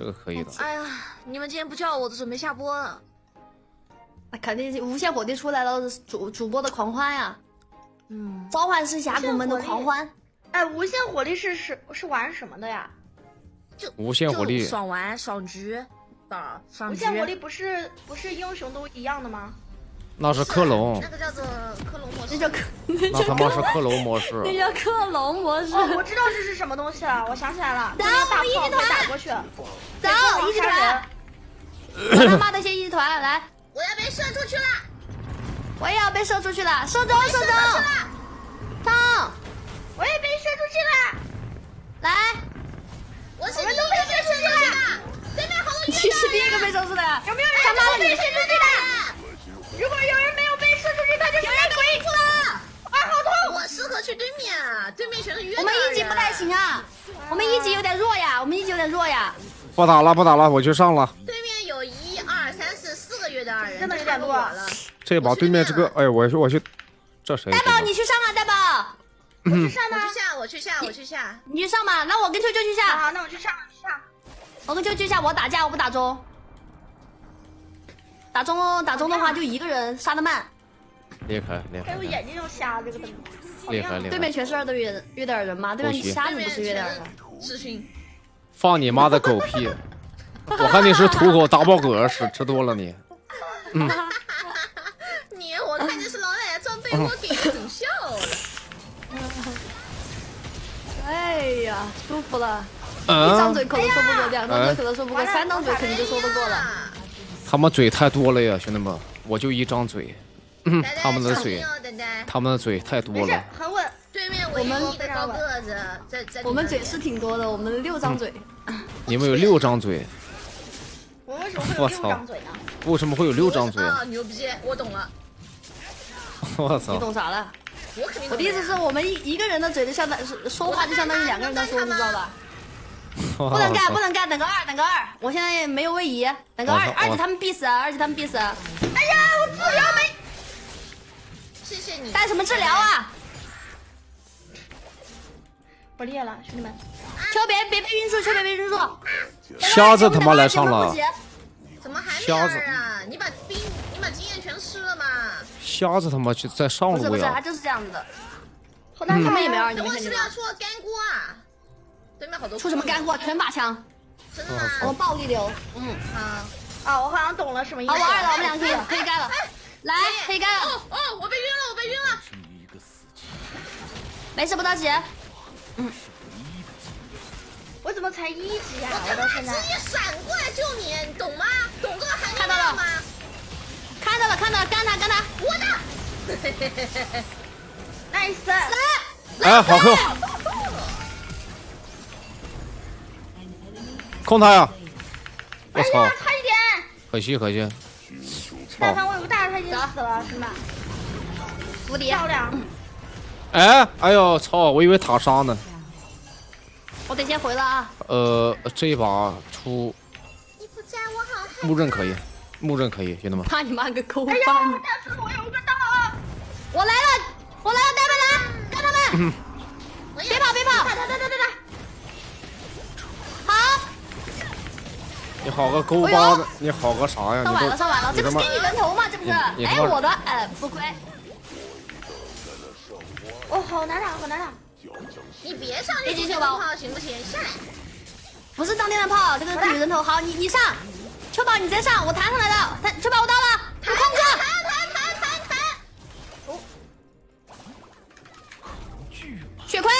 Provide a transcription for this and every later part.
这个可以的。哎呀，你们今天不叫我，都准备下播了。那肯定是无限火力出来了，主主播的狂欢呀！嗯，召唤师峡谷们的狂欢。哎，无限火力是是是玩什么的呀？就无限火力爽玩爽局的爽局。无限火力不是不是英雄都一样的吗？那是克隆那，个叫做克隆模式。那叫克，那他妈是克隆模式。那叫克隆模式。哦，我知道这是什么东西了，我想起来了，走这个大一起炮可以团打过去，走，一起杀团。，我他妈的先一起团来，我要被射出去了，我也要被射出去了，射中，射中，上，我也被射出去了，来，我是第一个被射出去的。对面好多你是第一个被射出的，有没有人啊，对面全是约我们一级不太行啊，我们一级有点弱呀，我们一级有点弱呀。不打了，不打了，我去上了。对面有一二三四四个月的二人，真的有点弱了。这把对面这个，哎，我去，我去，这谁？大宝，你去上吧，大宝，我去上吗？我去下，我去下，我去下。你去上吧，那我跟秋秋去下，好，那我去上，去上。我跟秋秋去下，我打架我不打中，打中哦，打中的话就一个人杀的慢，厉害，厉害哎，我，眼睛就瞎，这个灯。好亮厉害，厉害！对面全是二的约约的人吗？对面瞎子不是约的人。放你妈的狗屁！我看你是土狗大爆嗝吃吃多了你。你我看你是老奶奶装被窝给你整笑了。哎呀，舒服了。一张嗯，嘴可能说不过，两张嘴可能说不过，三张嘴肯定就说得过了。他们嘴太多了呀，兄弟们，我就一张嘴，他们的嘴他们的嘴太多了。，很稳。对面唯一一个高个子，在在我们嘴是挺多的，我们六张嘴。你们有六张嘴，我为什么会有六张嘴呢？为什么会有六张嘴？啊，牛逼！我懂了，我操你！懂啥了？我肯定。我的意思是我们一一个人的嘴就相当是说话就相当于两个人在说，你知道吧？不不能干，不能干，等个二，等个二。我现在没有位移，等个二，二级他们必死，二级他们必死。哎呀，我治疗没。谢谢你。干什么治疗啊？不裂了，兄弟们。秋别别被晕住，秋别被晕住。瞎子他妈来上了怎么还没瞎子二啊？你把兵，你把经验全吃了嘛？瞎子他妈去在上路呀不是不是，他！就是这样子的。好难看他们也没二，你等没看见吗我是不是要？出干锅啊？对面好多出什么干锅？全把枪，真的我吗？们暴力流。嗯，啊！啊，我好像懂了什么意思。好，我二了，我们俩可以可以干了。来，可以干了。哦哦，我被晕了，我被晕了。没事，不着急。我怎么才一级啊？我他妈直我到现在。接闪过来救你，你懂吗？懂这个含看到了金量吗？看到了，看到了，干他，干他。我的。nice。哎，好扣，控他呀！我操，差一点。可惜可惜，但凡我有个大，他已经死了，兄弟们。无敌。漂亮。哎，哎呦操！我以为塔杀呢。我得先回了啊。呃，这一把出你不在我好害木刃可以，木刃可以，兄弟们。怕你妈个抠哎呀，吧你！但是我有个大。我来了，我来了，带们来，干他们！别跑，别跑！哒哒哒哒哒。好，你好个勾巴子，你好个啥呀？上晚了，上晚了，这不是给你人头吗？这不是？哎，我的，哎，不亏。哦，好难打，好难打。你别上去别进去电吧炮行不行？下来。不是当电灯泡，这个女人头。好，你你上，秋宝你直接上，我弹上来了。弹，秋宝我到了，你控制。弹弹弹弹弹！哦血亏，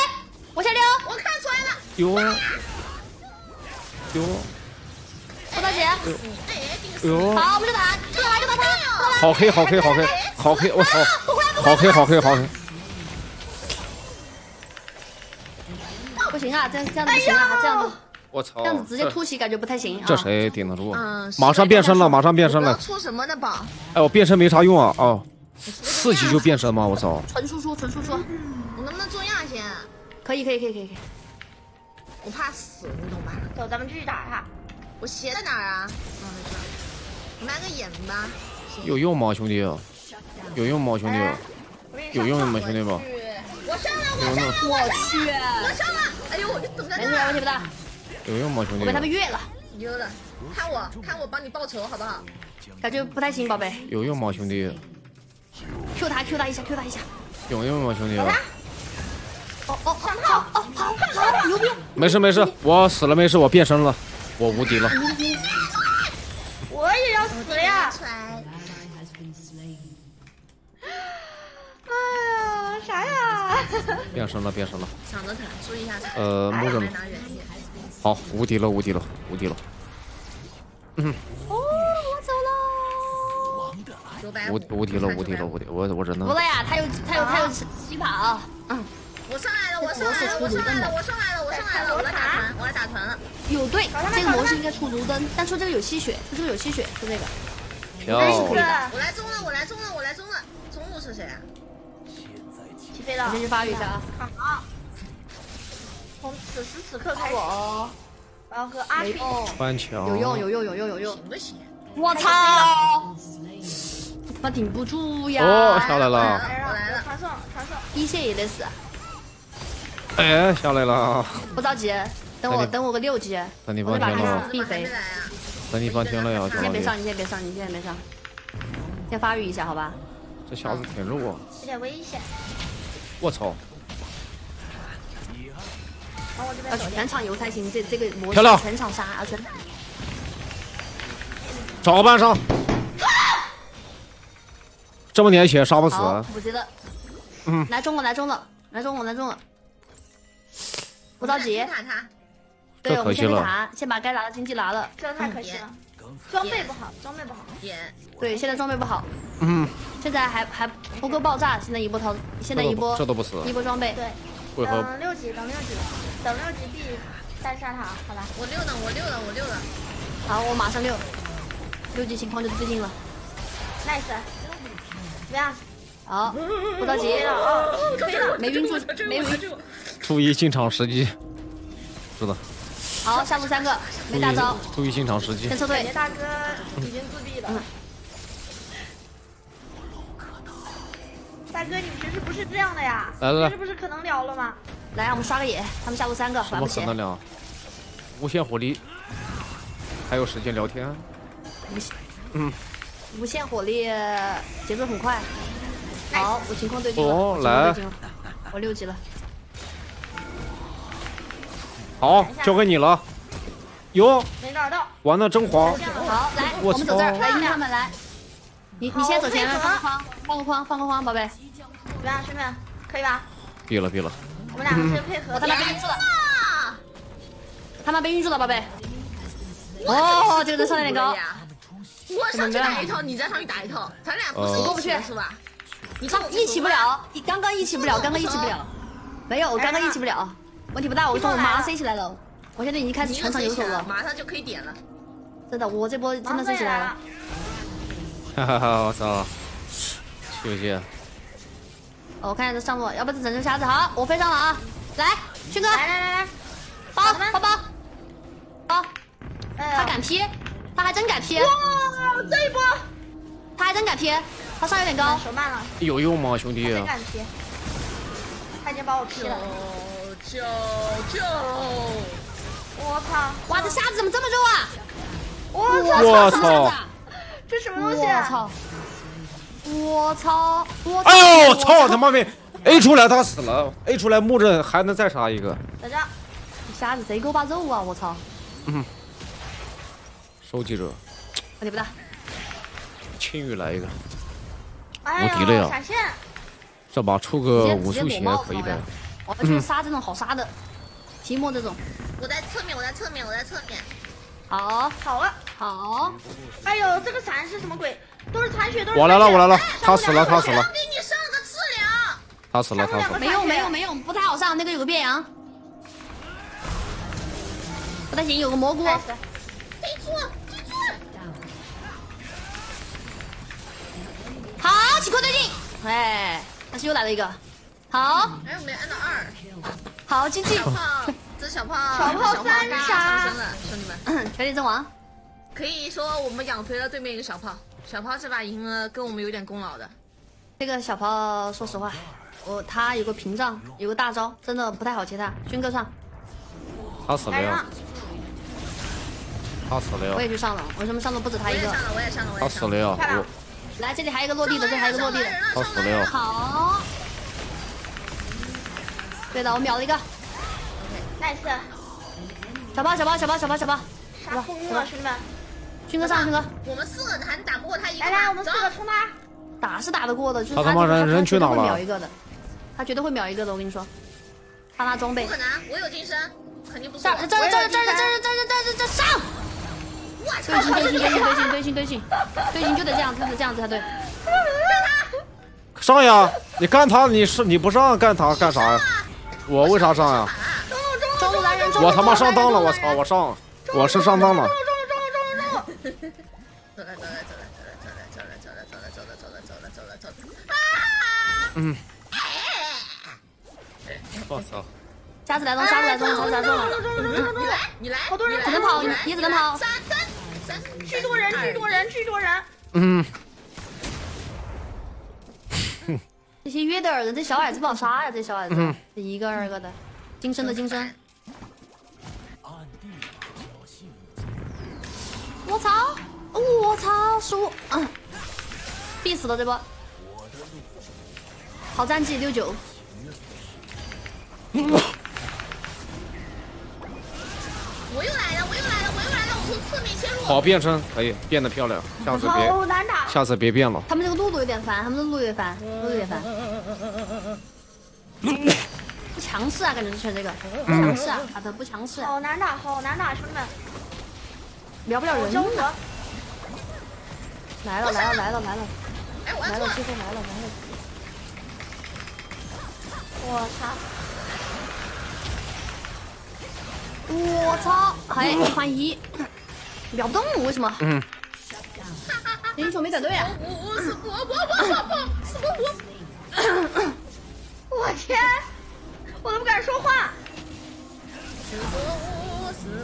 我下溜，我看出来了。哟哟不着急。哎，定死。哟，好，我们就打，就打，就打他。好黑好黑好黑好黑我操，好黑好黑好 K，行啊，这样这样子不行啊，这样子我操这样子直接突袭感觉不太行啊。这谁顶得住？嗯，马上变身了，马上变身了！出什么的宝？哎，我变身没啥用啊！哦，四级就变身吗？我操！纯输出，纯输出，我能不能做样先？可以可以可以可以可以。我怕死，你懂吧？走，咱们继续打他。我鞋在哪儿啊？哦，没事。我拿个眼吧。有用吗，兄弟？有用吗，兄弟？有用吗，兄弟们？我上了，我上了，我去，我上了！哎呦，你怎么在没事，那儿？问题不大。有用吗，兄弟我被？他们越了。溜了，看我看我帮你报仇好不好？感觉不太行，宝贝。有用吗，兄弟？Q 他，Q 他一下，Q 他一下。有用吗，兄弟？哦哦哦哦哦，好，好，牛逼！没事没事，我死了没事，我变身了，我无敌了。我也要死了呀！出来，哎呀，啥呀？变身了变身了。抢着疼，注意一下踩。呃，木人来拿远一点。好，无敌了无敌了无敌了，哦，我走了。无无敌了无敌了无敌，我我真的服了呀，他有他有他有疾跑。嗯，我上来了，我上来了，我上来了，我上来了，我上来了，我来打团，我来打团了。有对，这个模式应该出卢灯，但出这个有吸血，出这个有吸血，就这个。我来中了，我来中了，我来中了。中路是谁啊？起飞了我先，去发育一下啊。好。从此时此刻开始，我我要和阿水没用，翻墙。有用有用有用有用。行不行？我操！他顶不住呀！哦，下来了，来我来了传送传送，一线也得死，哎，下来了，不着急，等我等我个六级，等你我就把半天了他，闭肥怎么还没。来啊？等你半天了呀，小老弟，你先别上，你先别上，你先别上，先发育一下好吧？这小子挺肉啊！有点危险。我操，全。场游才行，这这个模式全场杀，啊全场找个半上。这么点血杀不死，好，补级了。嗯来中了，来中了，来中了，来中了。不着急。对，我们先去打，先把该拿的经济拿了。这太可惜了，装备不好，装备不好。点对，现在装备不好，嗯，现在还还不够爆炸，现在一波淘，现在一波这都不死，一波装备。对，为何等六级，等六级，等六级必单杀他，好吧？我溜了，我溜了，我溜了。好，我马上六，六级情况就最近了。nice，怎么样？好，不着急，哦，可以了。没晕住，没晕住。注意进场时机？是的，好，下路三个没大招，注意进场时机先。撤退感觉。大哥已经自闭了。大哥，你平时不是这样的呀？来来来这不是可能聊了吗？来，我们刷个野，他们下路三个，什么玩不起可。能聊？无限火力，还有时间聊天？无限火力，节奏很快。好，我情况对定了，哦来了，我六级了。好，交给你了。哟，没找到。玩的真滑。好，来，我我们走这儿，操来，英他们来。你你先走前面，好放个框，放个框，放个框，宝贝。怎么样，兄弟们？可以吧？毙了毙了，我们两个是配合我他。妈被晕住了，他们被晕住了，宝贝。哦，这个人上来有点高。我上去打一套，你再上去打一套，咱俩不是哦一起的是吧？你看一起不了，你刚刚一起不了，刚刚一起不了。没有，我刚刚一起不了。问题不大，我说我马上飞起来了。我现在已经开始全场游走了，马上就可以点了。真的，我这波真的王飞起来了哈哈哈！我操，休息。哦我看一下这上路，要不这拯救瞎子。好，我飞上了啊！来，勋哥，来来来来，包包包包，哎，他敢踢，他还真敢踢，哇，这一波他还真敢劈，他上有点高。手慢了，有用吗，兄弟？真敢踢，他已经把我劈了，救救！我操，哇，这瞎子怎么这么肉啊！我操！这什么东西？啊我操！我操！我操！哎呦，操他妈逼 A 出来他死了，A 出来木着还能再杀一个，在这，瞎子贼勾把肉啊！我操！收集者问题不大。青雨来一个，哎无敌了呀闪现，这把出个接武术鞋可以的。我要去杀这种好杀的，提莫这种。我在侧面，我在侧面，我在侧面。好，好了，好，哎呦，这个闪是什么鬼？都是残血，都是我来了，我来了，他死了，他死我了，给你上个治疗。他死了，他死了。没用没用没用，不太好上。那个有个变羊，不太行，有个蘑菇。nice，记住，记住。好，起快推进。哎，但是又来了一个。好，哎，我没按到二。好，经济。小炮，这小炮，小炮三杀上升了，兄弟们。全体阵亡。可以说我们养肥了对面一个小炮，小炮这把赢了，跟我们有点功劳的。这个小炮，说实话，我他有个屏障，有个大招，真的不太好接他。军哥上，他死了他死了呀，我也去上了，为什么上路不止他一个我也上？了，我也上了，我他也上了。死了呀，我来，这里还有一个落地的，这里还有一个落地的。他死了呀，好，对的，我秒了一个。nice，小包，小包，小包，小包，小包，杀疯了，兄弟们！军哥上，军哥我们四个还打不过他一个吧。来来，我们四个冲他！打是打得过的，就是他他妈人人去哪了秒一个的，他绝对会秒一个的，我跟你说。他拿装备不，可能，我有金身，肯定不是我。这儿这儿这儿这儿这儿这儿这儿这儿这儿上，我对操！行对行对行对行对行对行对行就得这样，就得这样子才对。上呀！你干他，你是你不上干他干啥呀？我为啥上呀、啊？中路中路我他妈上当了！我操！我上，我是上当了。中路中路中路中路中路！走来走来走来走来走来走来走来走来走来走来走来走来！啊！嗯。我操！瞎子来中，瞎子来中，瞎子来中！你来，你来，好多人，只能跑，你只能跑。三三三，巨多人，巨多人，巨多人。嗯。这些约德尔人，这小矮子不好杀呀，这小矮子，这一个二个的，金身的金身。我操！我操！输，嗯，必死了这波。好战绩六九，好变身可以变得漂亮，下次别好难打！下次别变了。他们这个路路有点烦，他们的路有点烦，路有点烦。不强势啊，感觉是选这个，不强势啊，打的不强势啊，好难打，好难打，兄弟们！瞄不了人交火！啊。来了来了来了来了来了，机。会来了来了。我操！我操！还一换一，秒不动，为什么？嗯，英雄没怼对啊！我我我我我我我我。我天！我都不敢说话。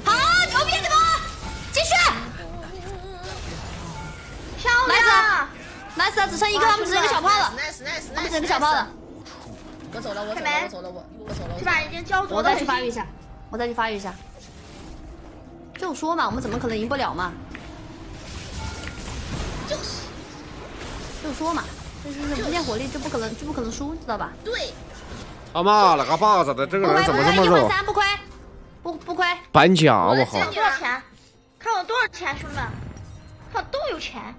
好，牛逼你们！继续漂亮！，nice，只剩一个，他们只剩一个小炮了，nice nice 他们。只剩一个小炮了。。我走了，我走了，我走了，我我走了。这把已经焦灼我。再去发育一下，我再去发育一下。就说嘛，我们怎么可能赢不了嘛？就是就说嘛，就是无限火力就不可能就不可能输，知道吧？对，他妈了个巴子的，这个不亏不亏，人怎么这么肉？一换三不亏，不不亏。搬家，我靠！看多少钱？看我多少钱，兄弟们！看我都有钱。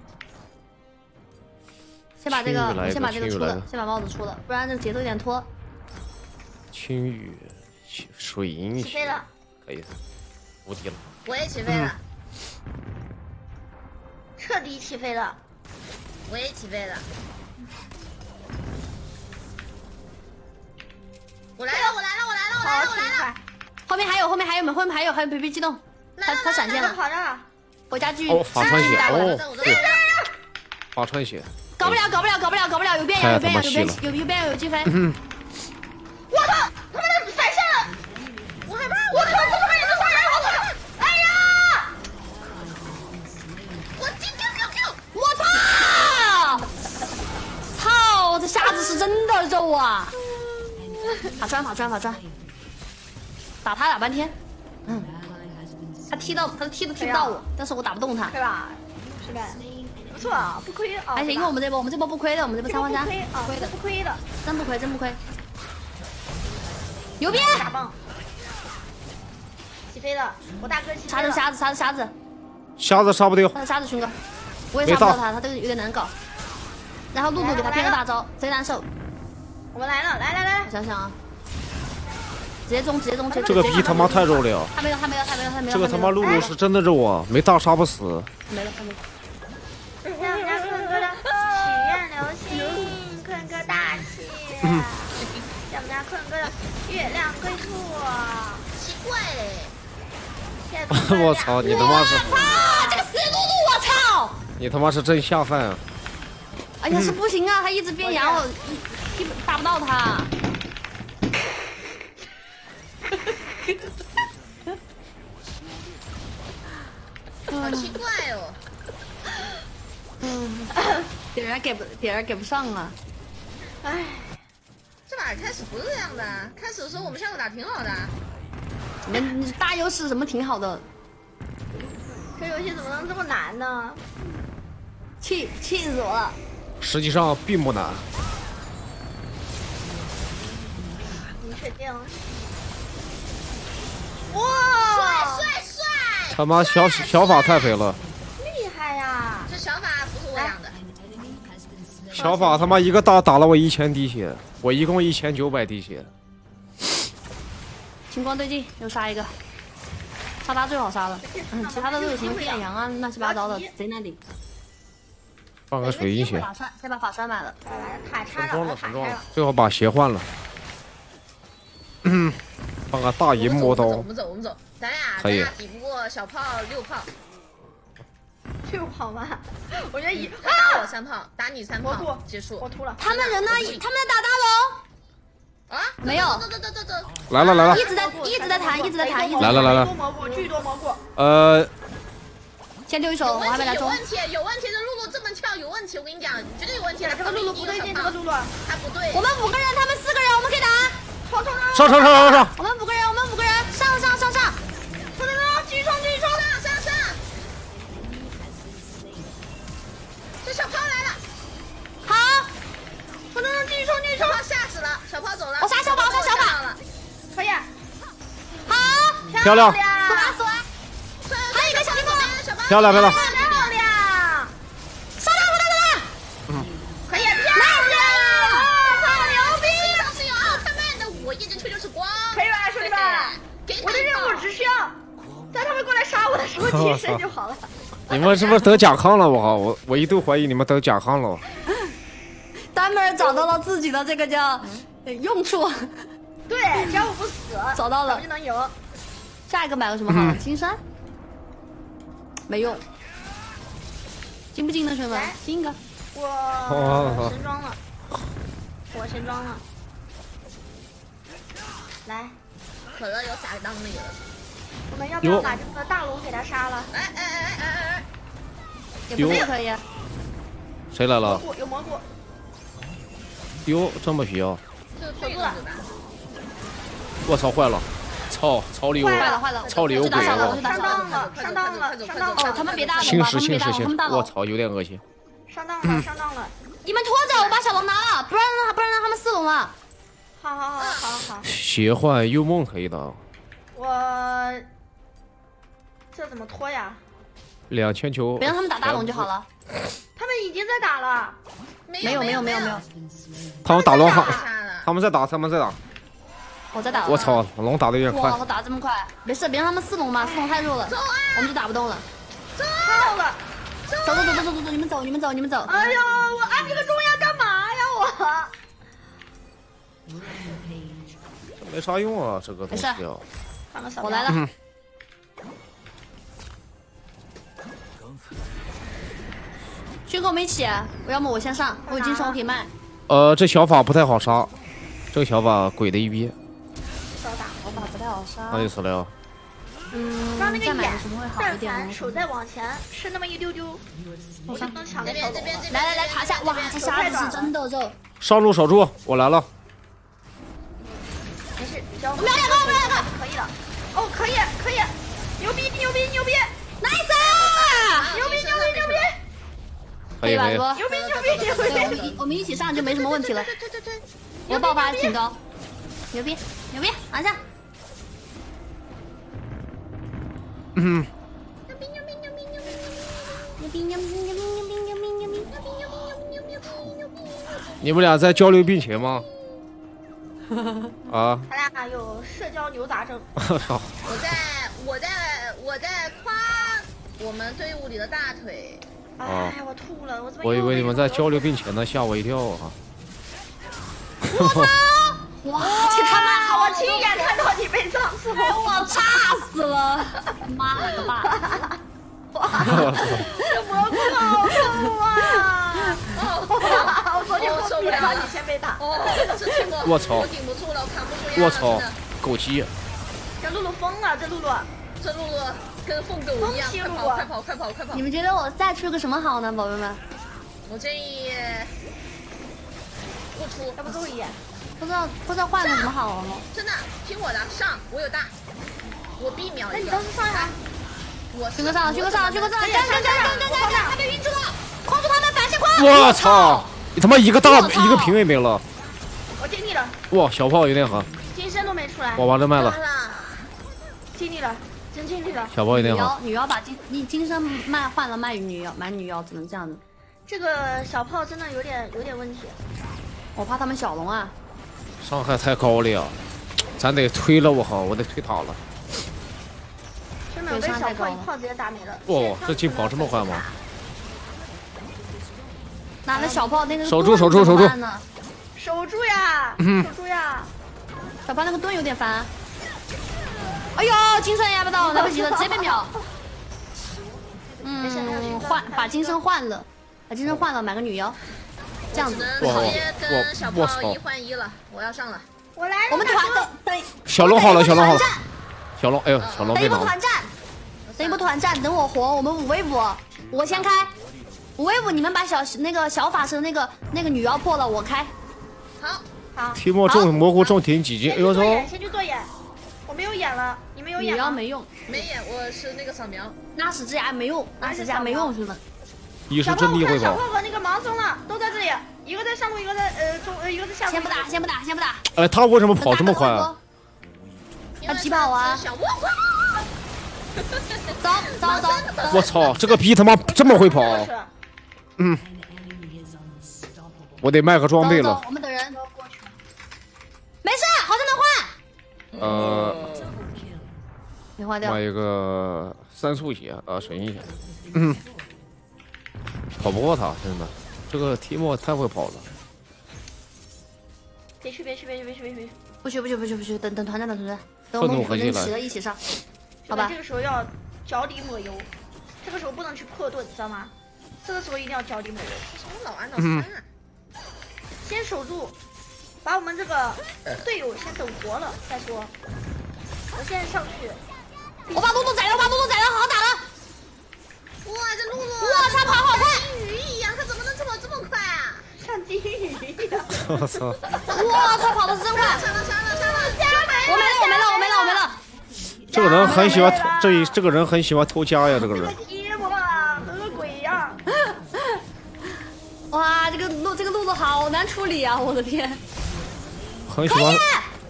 先把这个先把这个出了先把帽子出了，不然这个节奏有点拖。青雨，水银起飞了，可以，无敌了。我也起飞了，彻底起飞了。我也起飞了。我来了，我来了，我来了，我来了，我来了。后面还有后面还有后面还有还有别别激动，他他闪现了，跑着了，回家继续哦，法穿血，打我哦对，法穿血，搞不了搞不了搞不了搞不了，有变有太他妈变有变有有变有击飞。真的肉啊！法穿法穿法穿，打他打半天，嗯，他踢到他踢都踢不到我，但是我打不动他，对吧？是的，不错啊，不亏啊。还行，因为我们这波我们这波不亏的，我们这波三换三不亏的不，亏的，真不亏真不亏，牛逼！大棒！起飞了，我大哥起飞了。杀着瞎子杀着瞎子瞎子杀不掉，杀着瞎子熊哥，我也杀不到他，他这个有点难搞。然后露露给他变个大招，贼难受。我们来了，来来来我，想想啊，直接中直接中，直接这个逼他妈太肉了，他没有他没有他没有他没有，这个他妈露露露是真的肉啊，没大杀不死。没了他没了。让我们家坤哥的许愿流星，坤哥大气。让我们家坤哥的月亮龟兔，奇怪嘞，我操，你他妈是，啊，这个死露露，我操！你他妈是真下饭啊！哎呀，是不行啊，他一直变羊，我打不到他。好奇怪哦。嗯点儿给不点儿给不上啊！哎，这把开始不是这样的，开始的时候我们下路打挺好的。你们你大优势什么挺好的，这游戏怎么能这么难呢？气气死我了！实际上并不难。你确定？帅哇，帅帅！他妈小小法太肥了，厉害呀！这小法不是我养的，小法他妈一个大打了我一千滴血，我一共一千九百滴血。情况对劲，又杀一个，杀他最好杀了。嗯，其他的都行，变羊啊，乱七八糟的，贼难顶。放个水银血，法栓，先把法穿买了。来来，塔拆了，神装了，塔拆神装了了。，最好把鞋换了。嗯，放个大银魔刀我，们走，我们走，咱俩咱俩抵不过小炮六炮，六炮吗？我觉得一他打我三炮，打你三炮，结束我。秃了。他们人呢？他们在打大龙。啊，没有走走走走走，来了来了一，直在一直在弹，一直在弹，一直在弹。来了来了多蘑菇，巨多蘑菇。呃，先丢一手，有我还没来中。问题有问题有问题，这露露这么跳有问题，我跟你讲，绝对有问题了。这个露露不对劲，这个露露。他不对我，们五个人，他们四个人，我们可以打。冲冲冲！上上上上上，我们五个人，我们五个人，上上上上。冲冲冲！继续冲，继续冲！上上上！这小炮来了，好，冲冲冲！继续冲，继续冲！吓死了，小炮走了。我杀小宝我杀小炮炮了，可以。好，漂亮死完死完，还有一个小地方，小漂亮漂亮，漂亮！杀他，杀他，杀他。可以，漂亮！操牛逼！身上是有奥特曼的，我一直吹就是光。可以吧，兄弟们？给我的任务只需要在他们过来杀我的时候替身就好了。你们是不是得甲亢了？我靠，我我一度怀疑你们得甲亢了。丹妹儿找到了自己的这个叫呃用处，对，只要我不死，找到了就能赢。下一个买个什么好了？金山，没用，进不进呢，兄弟们来？进一个。我神装了，我神装了。来，可乐有撒当那个。我们要不要把这个大龙给他杀了？哎哎哎哎哎也不是可以，谁来了？有蘑菇，哟，这么皮啊！哎，这对了对吧？我操，坏了！操，操里有坏坏了坏了，操里有我去打鬼了，我去！打上。当了，上当了，上当了！哦他们别打轻龙吧，他们别视轻视轻视打龙，他们打！龙。我操，有点恶心。上当了，上当了！你们拖着，我把小龙拿了，不然让不然让他们四龙了。好好好好好，邪幻幽梦可以的，我这怎么拖呀？两千球。别让他们打大龙就好。了。他们已经在打了，没没有没有没有没有，，他们打龙好，他们在打，他们在打。我在打。我！操，龙打的有点哇，快我。打这么快，没事，别让他们四龙嘛，四龙太弱了，我们就打不动了。操了！走走走走走走走，你们走你们走你们走。哎呀，我按这个中央干嘛呀我？没啥用啊，这个东西啊。换个小我来了。嗯勋哥，我们一起，要么我先上，我有金身我可以卖。呃，这小法不太好杀，这个小法鬼的一逼，少打。我把不太好杀那就死了。嗯，让那个眼再买个什么会好一但点呢凡？手再往前伸那么一丢丢，我就能抢那。边这边这边，来来来，塔下，哇，这沙子是真的肉。上路守住，我来了。没事，我们俩两个。哦，可以可以，牛逼牛逼牛逼，nice！牛逼牛逼牛逼可以。吧哥？牛逼牛逼牛逼，我们我们一起上就没什么问题了。对对对对，我爆发挺高，牛逼牛逼，拿下！嗯，牛逼牛逼牛逼牛逼牛逼牛逼牛逼牛逼牛逼牛逼牛逼！牛逼牛逼牛逼牛逼！你们俩在交流病情吗？啊，他俩有社交牛杂症，操！我在我在我在夸我们队伍里的大腿，啊哎，我吐了，我怎么？我以为你们在交流并情呢，吓我一跳啊！我操 哇，去他妈我亲眼看到你被葬送，我炸死了！妈了个爸！这蘑菇好痛啊！我昨天受不了你先被打，我我操我顶不住了，我扛不住压了，我操狗急！这露露疯了，这露露。这露露跟疯狗一样，快跑快跑快跑快跑你！们觉得我再出个什么好呢，宝贝们？我建议不出，要不给我演？不知道不知道换个什么好了。真的听我的上，我有大，我必秒一个那你倒。是上呀！我军哥上了，军哥上了，军哥上了，干干干干干干干，他被晕住了，框住他们，反线框。我操！你他妈一个大一个平也没了！我尽力了，哇，小炮有点狠，金身都没出来，我把这卖了尽力了，真尽力了。小炮有女点狠，妖，女妖把金你金身卖换了卖女妖，买女妖只能这样子。这个小炮真的有点有点问题。我怕他们小龙啊，伤害太高了呀！咱得推了，我靠，我得推塔了。被小炮一炮直接打没了。哇，这进跑这么快吗？拿了小炮那个守住守住守住守住呀，嗯守住呀！小炮那个盾有点烦。哎呦，金身压不到，来不及了，直接被秒。嗯，换把金身换了，把金身换了，买个女妖，这样子。哇能直接跟小我操炮一换一了，我要上了。我来了，我们团大哥等等小龙好了，小龙好了，小龙，哎呦，小龙被挠了。波团战，等一波团战，等我活，我们五 v 五，我先开，五 v 五，你们把小那个小法师那个那个女妖破了，我开。好，好，提莫中蘑菇中挺几斤？哎呦操！先去做眼，做眼。我没有眼了，你们有眼吗？妖没用，没眼，我是那个扫描。拉屎之牙没用，拉屎之牙没用，兄弟们。一是小炮，真力会跑。我看小炮和那个盲僧了，都在这里，一个在上路，一个在呃中，呃一个在下路。先不打，先不打，先不打。哎，他为什么跑这么快啊？他击爆啊小蘑菇。走走走，我操，这个逼他妈这么会跑，嗯我得卖个装备走走了。我们等人。没事，好像能换。呃，没换掉卖。一个三速鞋啊，神一血。嗯，跑不过他，兄弟们。这个提莫太会跑了。别去，别去，别去，别去，别去。不去不去不去不去，等等团战等团战，等我们五个人齐了一起上，好吧这个时候要脚底抹油，这个时候不能去破盾，知道吗？这个时候一定要脚底抹油，为什么老按到三啊？先守住，把我们这个队友先等活了再说。我现在上去，我把露露宰了，我把露露宰了，好好打了。哇，这露露，哇他跑好快金鱼一样，他怎么能这么这么快啊？像金鱼一样。我操！跑的是真快！上了上了上了！我没了，我没了，我没了，我没了。这个人很喜欢偷，这一这个人很喜欢偷家呀，这个人。贴我吧，和个鬼一样。哇，这个路这个路子好难处理啊！我的天，很喜欢，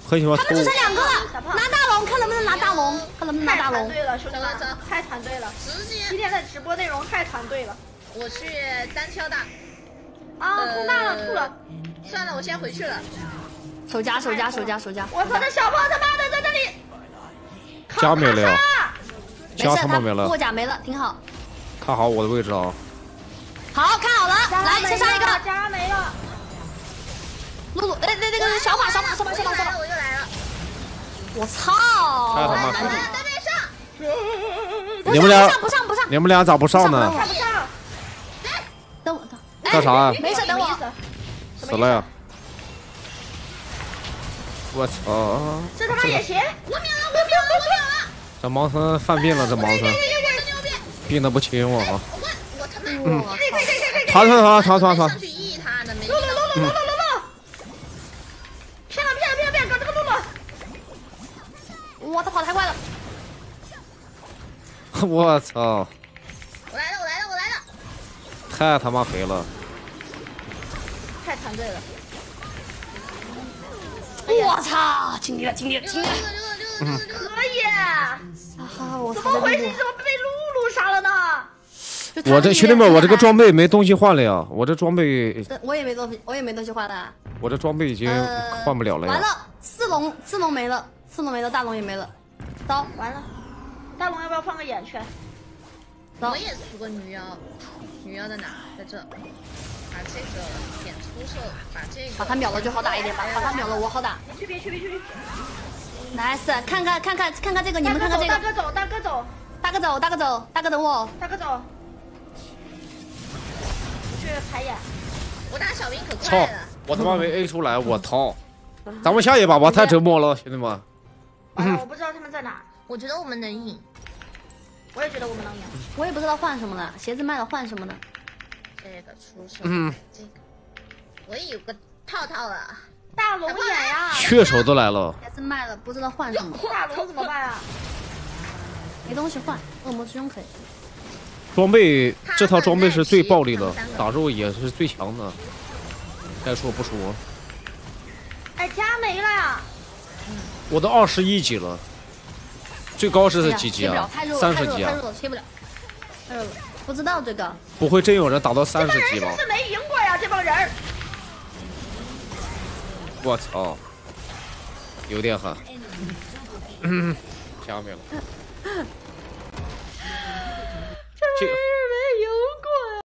很喜欢偷他们。只剩两个了拿大龙，看能不能拿大龙，看能不能拿大龙。团队了，兄弟们，太团队了。直今天的直播内容太团队了我去单挑大。啊！吐大了，吐了！算了，我先回去了。守家，守家，守家，守家。我操，这小炮他妈的在这里！家没了家他妈没了护，甲没了，挺好。看好我的位置啊！好看好了，来，先杀一个。家没了。露露，哎，那那个小马，小马，小马，小马，小马。我又来了，我操！太他妈难顶在边上。你们俩不上不上不上，你们俩咋不上呢？看不上，等我等。哎干啥呀？没事，等我。死了呀！我操！这他妈也行！我秒！这盲僧犯病了，这盲僧！病的不轻，我靠！我我他妈！我操！团团团团团团上！去 E 他呢，没遇露露到。露露露露露！骗了骗了骗了骗了，搞这个露露！哇，他跑太快了。我操！我来了，我来了，我来了！太他妈肥了！太团队了。我操！尽力了，尽力了，尽力了。可以，啊，我怎！么回事？你怎么被露露杀了呢？我这兄弟们，我这个装备，没东西换了呀！我这装备，我也没东西，我也没东西换了。我这装备已经呃，换不了了呀！完了，四龙，四龙没了，四龙没了，大龙也没了。走完了，大龙要不要放个眼圈？走我，也出个女妖，女妖在哪？在这。把这个点出售，把这个把他秒了就好打一点，把把他秒了我好打。别去别去别去别去！nice，看看看看看看这个，你们看看这个，大哥走，大哥走，大哥走，大哥走，大哥等我。大哥走。去排眼。我打小兵可快了。！我他妈没 A 出来，我操！咱们下一把吧，太折磨了，兄弟们。完了，我不知道他们在哪。我觉得我们能赢。我也觉得我们能赢。我也不知道换什么了，鞋子卖了换什么呢？这个出售，嗯这个我也有个套套了。大龙眼呀！血手都来了，鞋子卖了不知道换什么。大龙怎么办啊？没东西换，恶魔之胸可以。装备这套装备是最暴力的打肉也是最强的。该说不说，哎，家没了呀！我都二十一级了，最高是几级啊三十级啊不了。太热了，不知道这个。不会真有人打到三这十级吧帮人是不？是没赢过呀？这帮人儿，我操，有点狠。嗯，下面了。这